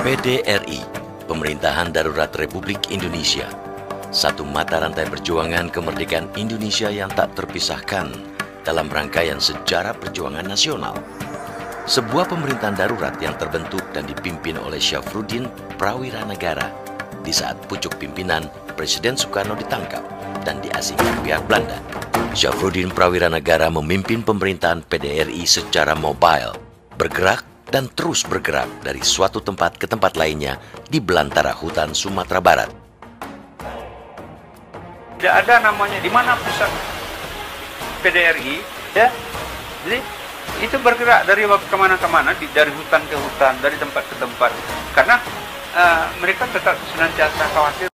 PDRI, Pemerintahan Darurat Republik Indonesia, satu mata rantai perjuangan kemerdekaan Indonesia yang tak terpisahkan dalam rangkaian sejarah perjuangan nasional. Sebuah pemerintahan darurat yang terbentuk dan dipimpin oleh Syafruddin Prawira Negara di saat pucuk pimpinan Presiden Soekarno ditangkap dan diasingkan pihak Belanda. Syafruddin Prawira Negara memimpin pemerintahan PDRI secara mobile, bergerak dan terus bergerak dari suatu tempat ke tempat lainnya di belantara hutan Sumatera Barat. Tidak ada namanya di mana pusat PDRI, ya. Jadi itu bergerak dari ke mana-kemana, dari hutan ke hutan, dari tempat ke tempat, karena uh, mereka tetap senantiasa khawatir